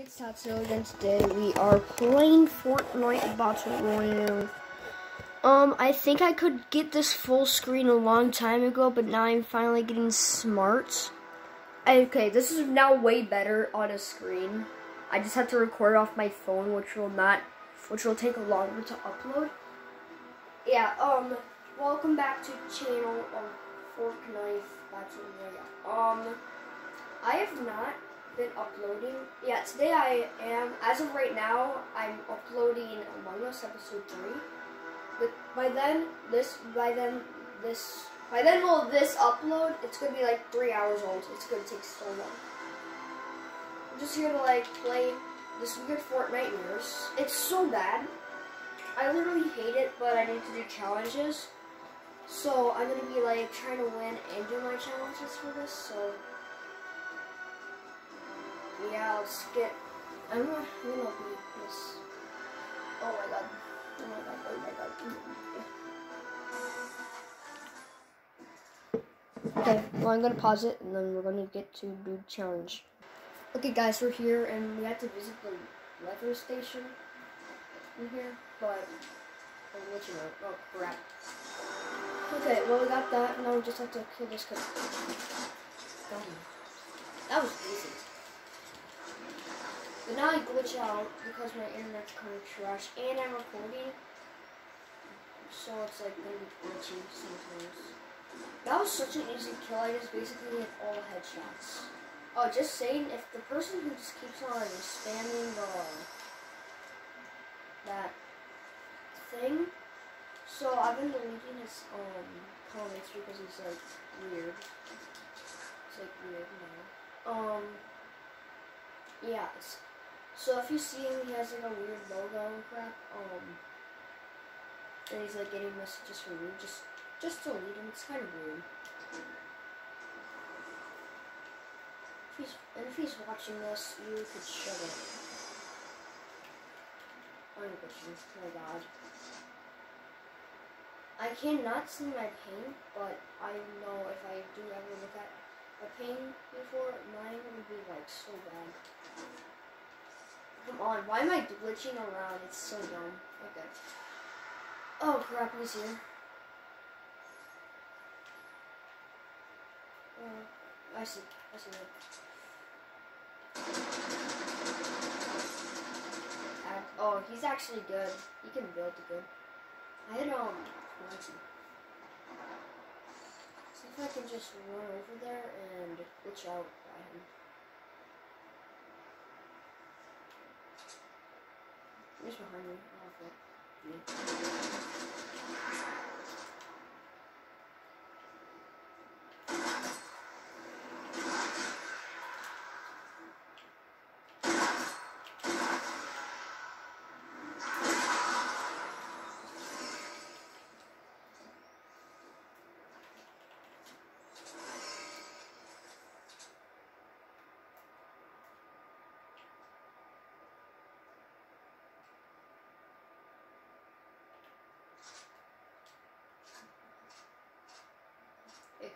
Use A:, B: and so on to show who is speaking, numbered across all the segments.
A: it's Tatsu again today. We are playing Fortnite Battle Royale. Um, I think I could get this full screen a long time ago, but now I'm finally getting smart. Okay, this is now way better on a screen. I just have to record off my phone, which will not, which will take a longer to upload. Yeah, um, welcome back to channel of Fortnite Battle Royale. Um, I have not been uploading. Yeah, today I am, as of right now, I'm uploading Among Us episode 3. But by then, this, by then, this, by then will this upload, it's gonna be like 3 hours old. It's gonna take so long. I'm just here to like play this weird Fortnite mirrors. It's so bad. I literally hate it, but I need to do challenges. So I'm gonna be like trying to win and do my challenges for this, so yeah, let's get. I'm gonna, I'm open this. Oh my god. Oh my god. Oh my god. Okay, well, I'm gonna pause it and then we're gonna get to do the challenge. Okay, guys, we're here and we have to visit the weather station in here, but I'll let you know. Oh, crap. Okay, well, we got that. Now we just have to kill this guy. That was easy. But now I glitch out because my internet's kind of trash and I'm recording. So it's like gonna be glitchy sometimes. That was such an easy kill. I just basically hit all headshots. Oh, just saying, if the person who just keeps on spamming the that thing. So I've been deleting his um comments because he's like weird. It's like weird now. Um. Yeah. So if you see him, he has like a weird logo and crap. Um, and he's like getting messages from you. Just, just delete him. It's kind of weird. If he's, and if he's watching this, you could shut it. I'm bitching. Oh my god. I cannot see my pain, but I know if I do ever look at a pain before, mine would be like so bad. Come on, why am I glitching around? It's so dumb. Okay. Oh crap, he's here. Oh, I see. I see it. Oh, he's actually good. He can build good. I had um Nancy. See if I can just run over there and glitch out by him. He's behind me. Oh, Hey,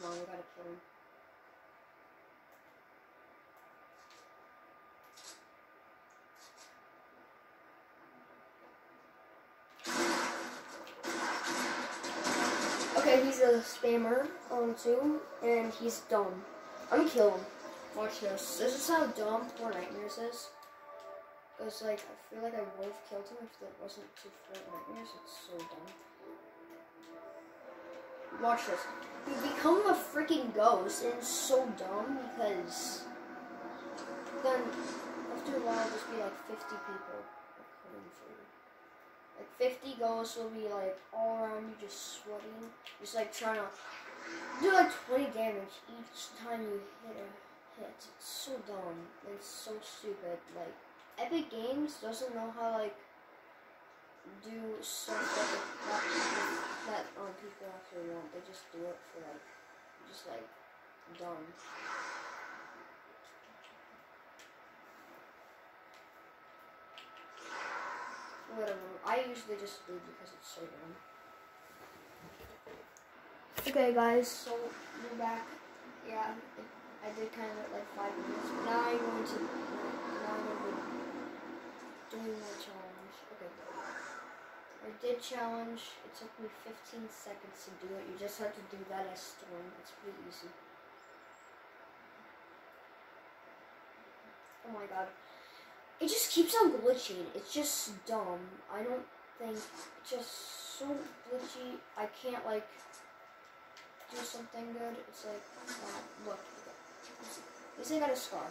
A: come on, we gotta kill him. Okay, he's a spammer on two, and he's dumb. I'm gonna kill him. Watch this. This is how dumb Fortnitemares is. Because, like, I feel like I would have killed him if it wasn't two Four Nightmares. It's so dumb. Watch this. You become a freaking ghost, and it's so dumb because then after a while, just be like 50 people coming for you. Like 50 ghosts will be like all around you, just sweating, just like trying to do like 20 damage each time you hit a hit. It's so dumb. It's so stupid. Like Epic Games doesn't know how like do stuff that, that, um, people actually want. They just do it for like, just like, dumb. Whatever. I usually just do because it's so dumb. Okay, guys, so we're back. Yeah, I did kind of like five minutes, but now I'm going to, now I'm going to did challenge. It took me 15 seconds to do it. You just have to do that as Storm. It's pretty easy. Oh my god. It just keeps on glitching. It's just dumb. I don't think it's just so glitchy. I can't like do something good. It's like uh, look. At least I got a scar.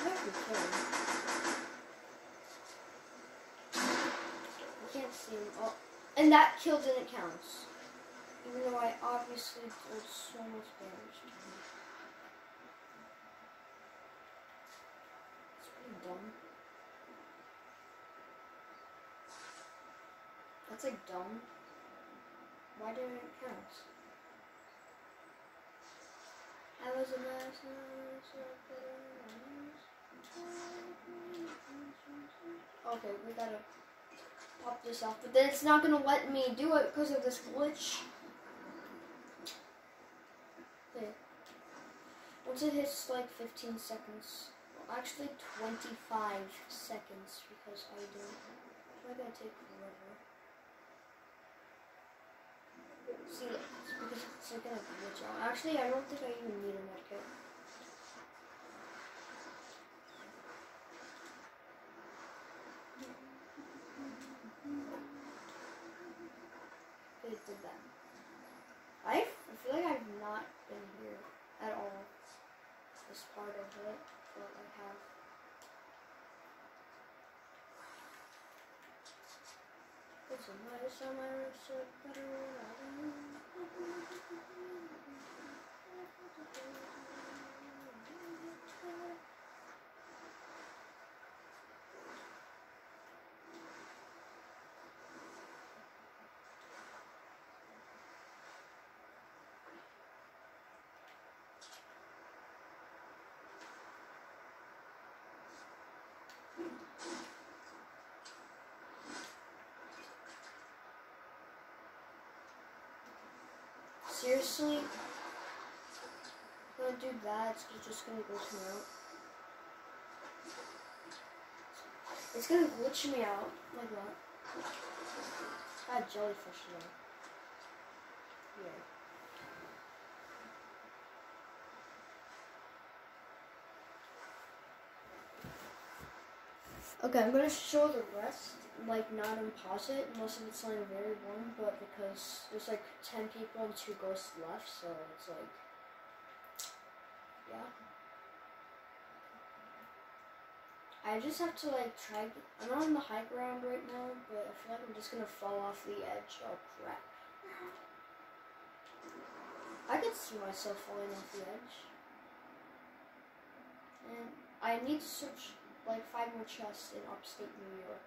A: I have to kill him. I can't see him. Oh, and that kill didn't count. Even though I obviously did so much damage to him. It's pretty dumb. That's like dumb. Why didn't it count? I was a. Okay, we gotta pop this off, but then it's not gonna let me do it because of this glitch. Okay. Once it hits like 15 seconds, well, actually 25 seconds because I do. It's gonna take forever. See, it's because it's like gonna glitch out. Actually, I don't think I even need a medkit. It did that. I, feel like I've not been here at all. This part of it, but I have. Seriously? I'm gonna do that, it's just gonna glitch me out. It's gonna glitch me out, like that. I had jellyfish though. Yeah. Okay, I'm gonna show the rest, like not in pause it, unless if it's something very warm, but because there's like 10 people and 2 ghosts left, so it's like, yeah. I just have to like try, I'm not on the high ground right now, but I feel like I'm just gonna fall off the edge. Oh crap. I could see myself falling off the edge. And I need to search like five more chests in upstate New York.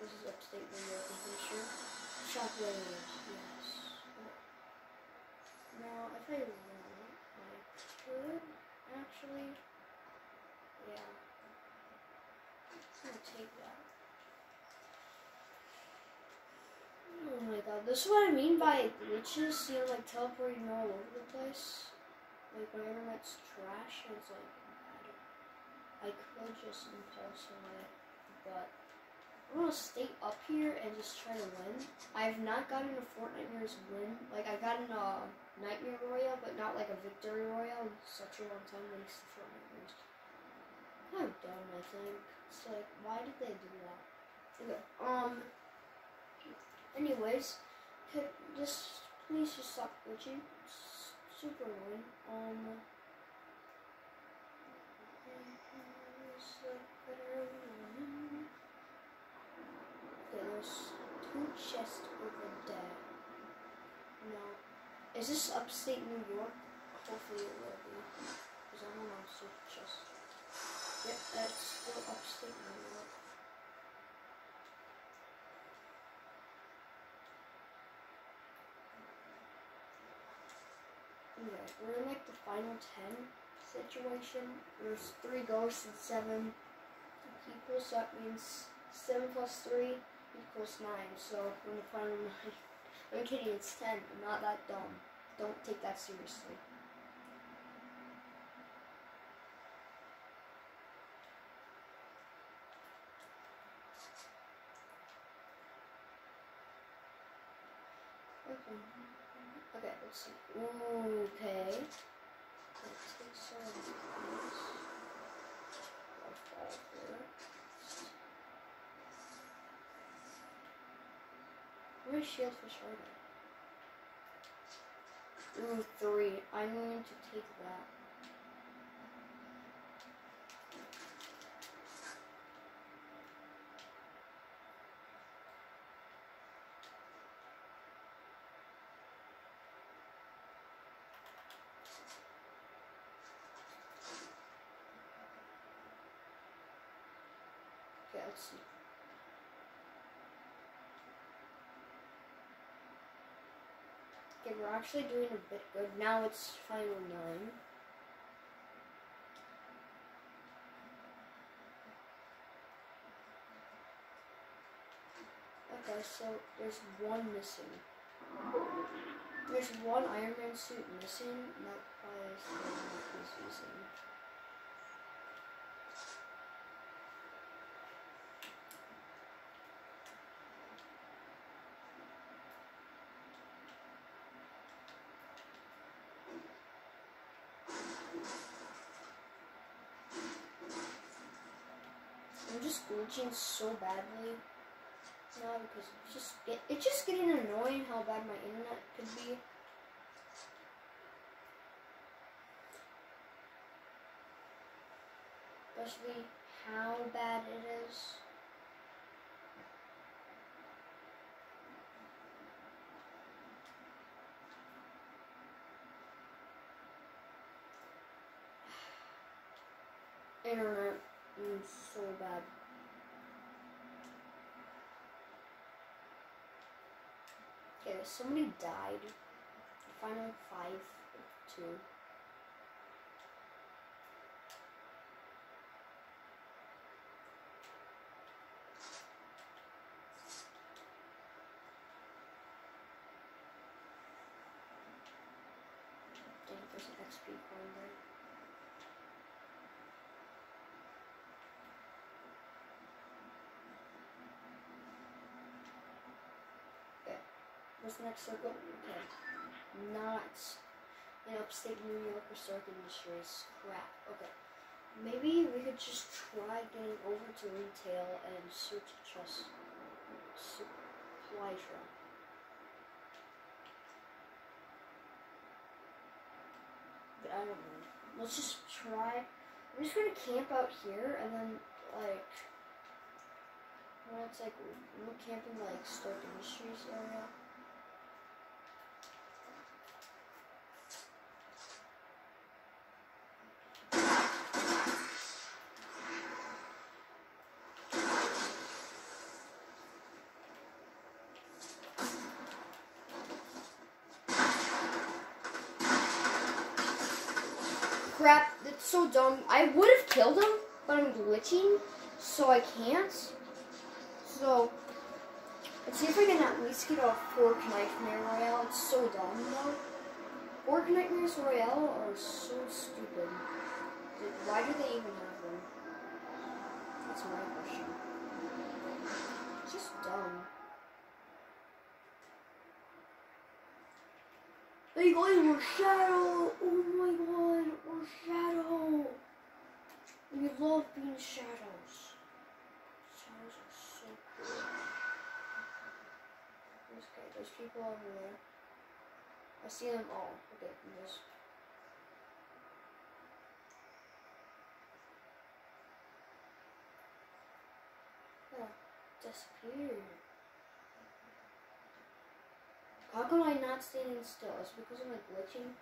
A: This is upstate New York, I'm pretty sure. Shockwaves, yes. Now, if I want, I could actually, yeah. Gonna take that. Oh my god, this is what I mean by glitches, you know, like teleporting all over the place. Like, my internet's trash, it's like, I could just impulse away, but I'm gonna stay up here and just try to win. I have not gotten a Fortnitemares win. Like I got a Nightmare Royale, but not like a Victory Royale in such a long time thanks to Fortnitemares. Kind of dumb, I think. It's like, why did they do that? Okay, um. Anyways, could just please just stop glitching. Super annoying. Um. There's two chests over there. No. Is this upstate New York? Hopefully it will be. Because I don't know super chest. Yep, that's still upstate New York. Okay, we're in like the final 10 situation. There's three ghosts and seven people, so that means seven plus three equals 9, so when you find them, I'm kidding, it's 10. I'm not that dumb. Don't take that seriously. Okay, okay let's see. Okay. Let's take some of these. Where's shield for starter? Ooh, three. I'm going to take that. Okay, let's see. Okay, we're actually doing a bit good. Now it's final nine. Okay, so there's one missing. There's one Iron Man suit missing, that probably is the one that he's using. I'm just glitching so badly now because it's just it, it's just getting annoying how bad my internet could be. Especially how bad it is. Internet is so bad. Okay, somebody died. Final five, two. Dang, there's an XP coin there. Okay, what's the next circle? Okay, not in upstate New York or Stark Industries. Crap. Okay, maybe we could just try getting over to retail and search just supply shop. I don't know. Let's just try. I'm just gonna camp out here and then like when it's like we're camping like Stark Industries area. Crap, that's so dumb. I would have killed him, but I'm glitching, so I can't. So, let's see if I can at least get a Fortnitemare Royale. It's so dumb, though. Fortnitemares Royale are so stupid. Why do they even have them? That's my question. It's just dumb. Hey guys, we're Shadow! Oh my god, we're Shadow! We love being shadows. Shadows are so cool. Okay, there's people over there. I see them all. Okay, there's. Oh, disappeared. How come I'm not standing still? It's because I'm like glitching.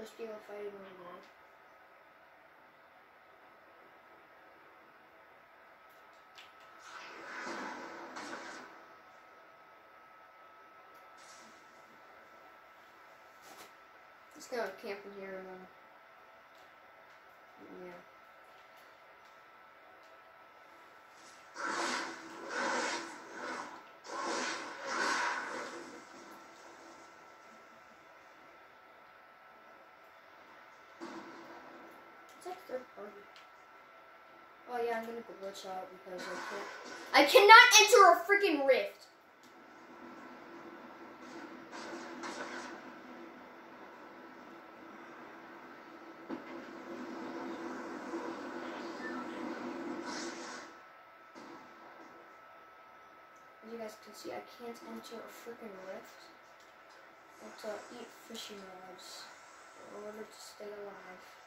A: Must be on fire right now. Let's go camping here. Uh, yeah. Glitch out because I can't. I cannot enter a freaking rift. As you guys can see, I can't enter a freaking rift. I have to eat fishing rods in order to stay alive.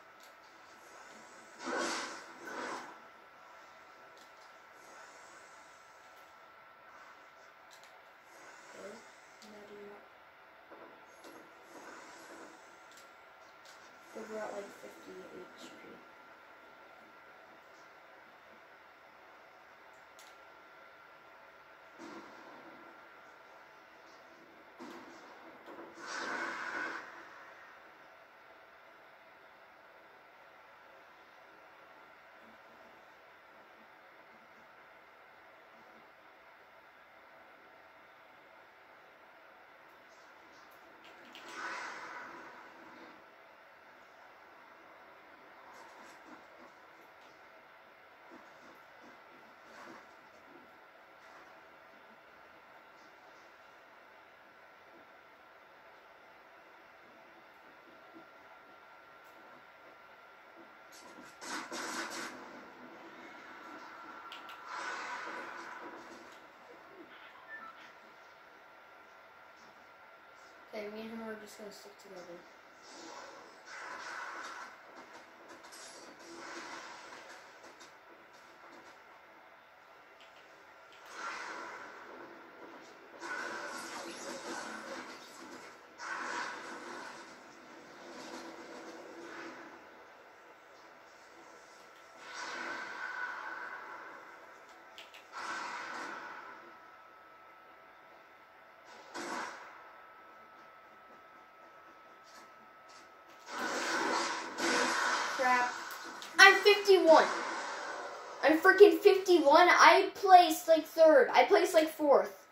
A: Okay, now do not figure out like 50 HP. Okay, me and him are just gonna stick together. Crap. I'm 51. I'm freaking 51. I placed like third. I placed like fourth.